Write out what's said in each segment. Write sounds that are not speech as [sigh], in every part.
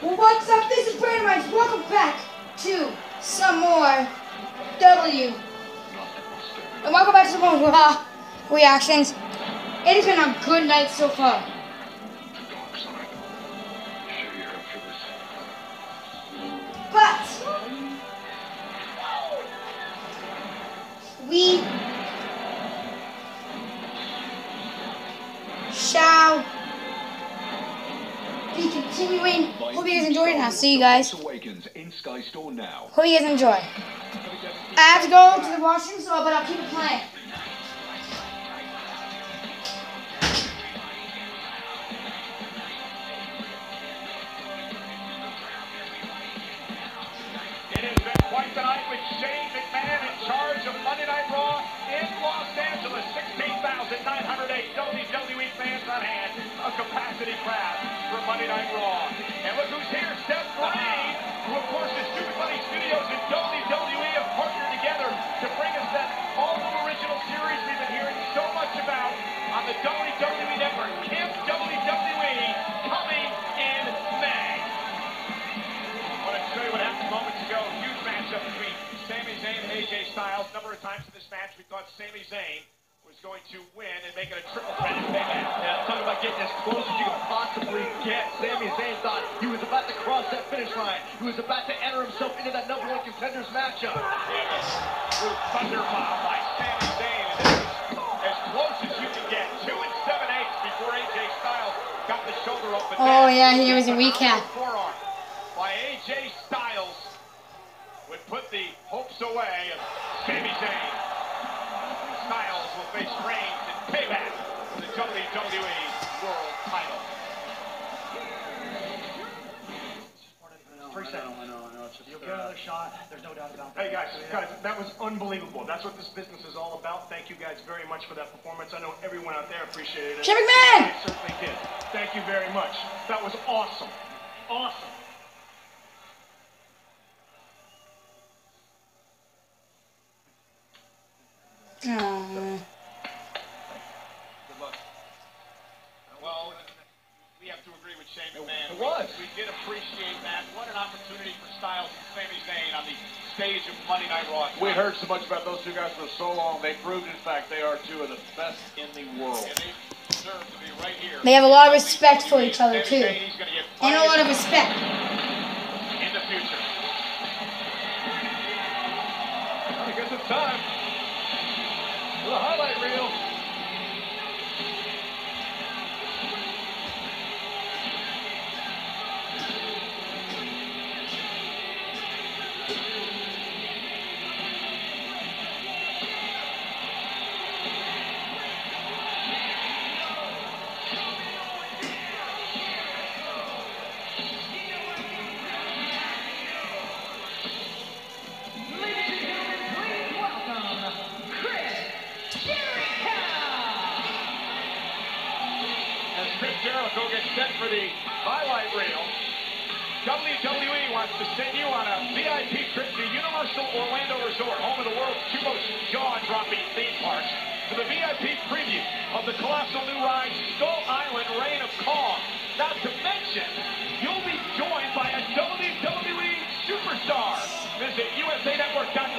What's up? This is Brandon Rice. Welcome back to some more W. And welcome back to some more reactions. It has been a good night so far. But we continuing. Hope you guys enjoyed I'll see you guys. Hope you guys enjoy. I have to go to the washroom, so but I'll keep it playing. It has been quite the night with Shane McMahon in charge of Monday Night Raw in Los Angeles. 16,908 WWE fans on hand. A capacity crowd Monday Night Raw. And look who's here, Seth Green, who of course is Stoopid Buddy Stoodios and WWE have partnered together to bring us that all-new original series we've been hearing so much about on the WWE Network. Camp WWE coming in May. I want to show you what happened moments ago. Huge matchup between Sami Zayn and AJ Styles. number of times in this match we thought Sami Zayn going to win and make it a triple threat Payback. Yeah, uh, talk about getting as close as you could possibly get. Sami Zayn thought he was about to cross that finish line. He was about to enter himself into that number one contenders matchup. Thunder bomb by Sami Zayn. And it was as close as you can get. Two and seven eighths before AJ Styles got the shoulder open. Oh, yeah, here was a recap. Forearm Styles Reigns in payback for the WWE World Title. Three seconds. I know, I know. It's just, You'll get uh, another shot. There's no doubt about that. Hey guys, guys, that was unbelievable. That's what this business is all about. Thank you guys very much for that performance. I know everyone out there appreciated it. Shane McMahon! I certainly did. Thank you very much. That was awesome. Awesome. Aw. Good luck. Well, we have to agree with Shane McMahon. It was. We, we did appreciate that. What an opportunity for Styles and Sami Zayn on the stage of Monday Night Raw. We heard so much about those two guys for so long. They proved, in fact, they are two of the best in the world. And they deserve to be right here. They have a lot of respect for each other, too. Zayn, he's gonna get And a lot of respect. in the future. I guess it's time. For the highlight reel. Jericho set for the highlight reel, WWE wants to send you on a VIP trip to Universal Orlando Resort, home of the world's two most jaw-dropping theme parks, for the VIP preview of the colossal new ride, Skull Island Reign of Kong. Not to mention, you'll be joined by a WWE superstar. Visit USANetwork.com to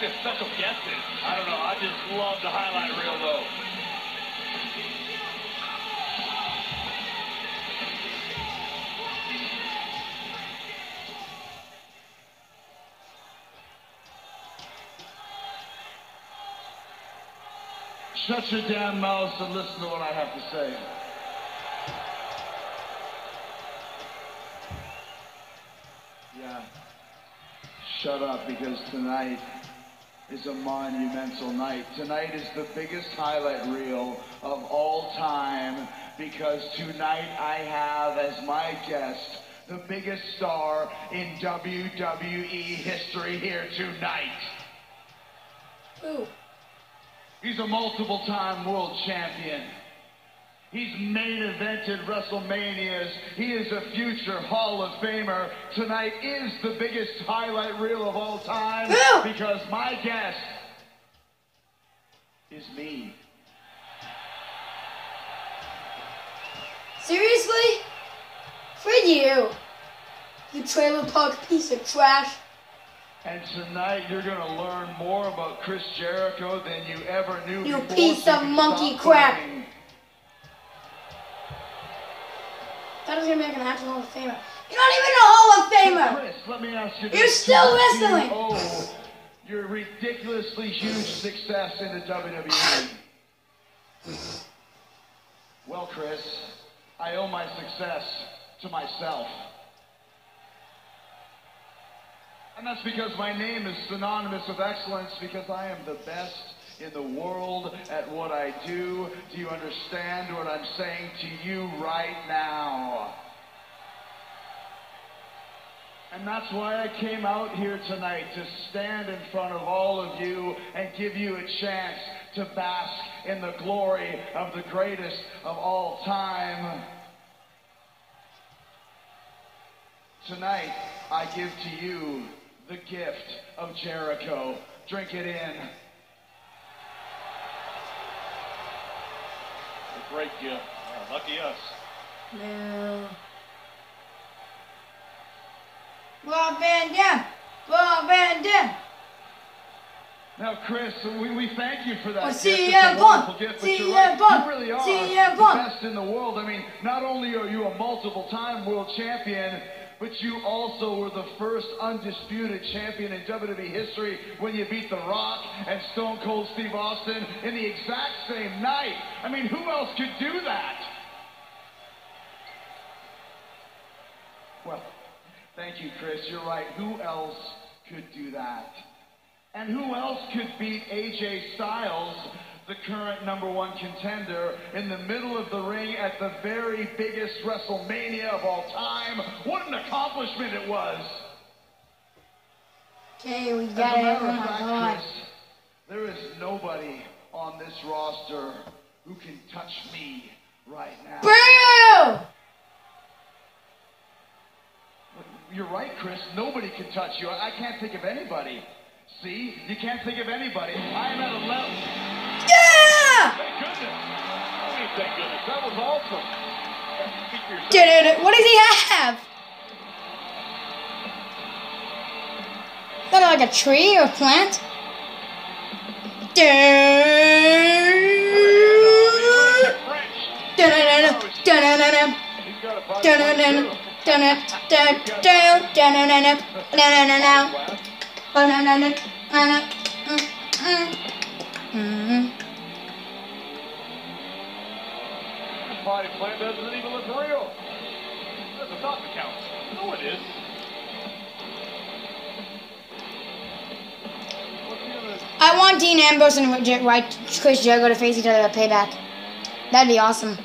think special guest is? I don't know. I just love the highlight reel, though. Shut your damn mouths and listen to what I have to say. Yeah. Shut up because tonight is a monumental night. Tonight is the biggest highlight reel of all time because tonight I have as my guest the biggest star in WWE history here tonight. Ooh. He's a multiple time world champion. He's main evented WrestleManias. He is a future Hall of Famer. Tonight is the biggest highlight reel of all time because my guest is me. Seriously? For you. You trailer park piece of trash. And tonight you're going to learn more about Chris Jericho than you ever knew You before. piece of monkey crap. I was gonna make an actual Hall of Famer. You're not even a Hall of Famer! Chris, let me ask you You're this. still Do you wrestling. owe your ridiculously huge success in the WWE. Well, Chris, I owe my success to myself. And that's because my name is synonymous with excellence because I am the best in the world at what I do. Do you understand what I'm saying to you right now? And that's why I came out here tonight to stand in front of all of you and give you a chance to bask in the glory of the greatest of all time. Tonight, I give to you the gift of Jericho. Drink it in. Great gift. Yeah, lucky us. No. Rob Van Dam! Rob Van Dam! Now, Chris, we, we thank you for that. Gift. CM Punk! wonderful gift, but CM. Punk! You really are CM the Punk! best in the world. I mean, not only are you a multiple-time world champion, but you also were the first undisputed champion in WWE history when you beat The Rock and Stone Cold Steve Austin in the exact same night. I mean, who else could do that? Well, thank you, Chris. You're right. Who else could do that? And who else could beat AJ Styles, the current number one contender, in the middle of the ring at the very biggest WrestleMania of all time? What an accomplishment it was! Okay, we got it. Oh my fact, god. Chris, there is nobody on this roster who can touch me right now. Boo! You're right, Chris. Nobody can touch you. I I can't think of anybody. See? You can't think of anybody. I am at a level. Dude, what does he have? Is that like a tree or a plant? Potty plant doesn't even look real. That's a thought to count. No, it is. What's the other? I want Dean Ambrose and Chris Jericho to face each other at Payback. That'd be awesome.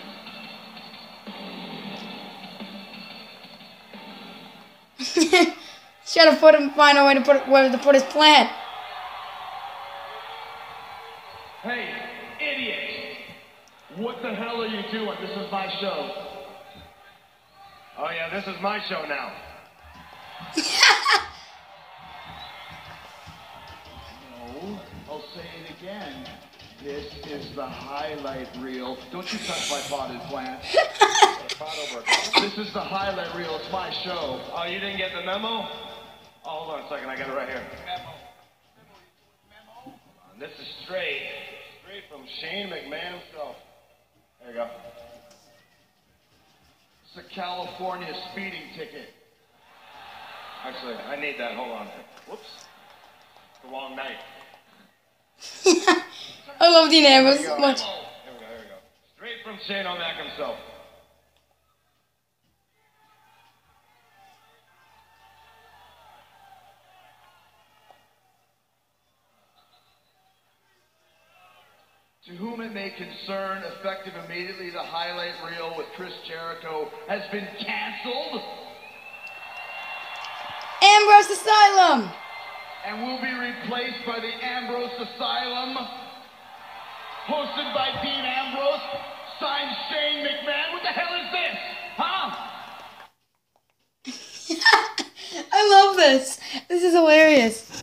[laughs] Should have put him find a way to put where to put his plan. Hey! What the hell are you doing? This is my show. Oh yeah, this is my show now. No, I'll say it again. This is the highlight reel. Don't you touch my potted plant. [laughs] this is the highlight reel. It's my show. Oh, you didn't get the memo? Oh, hold on a second, I got it right here. This is straight, straight from Shane McMahon himself. There you go. It's a California speeding ticket. Actually, I need that. Hold on. Whoops. The wrong night. [laughs] I love the Here so we go. much. Here we go. Here we go. Straight from Shane O'Mac himself. To whom it may concern, effective immediately, the highlight reel with Chris Jericho has been canceled Ambrose Asylum. and will be replaced by the Ambrose Asylum, hosted by Dean Ambrose, signed Shane McMahon. What the hell is this? Huh? [laughs] I love this. This is hilarious.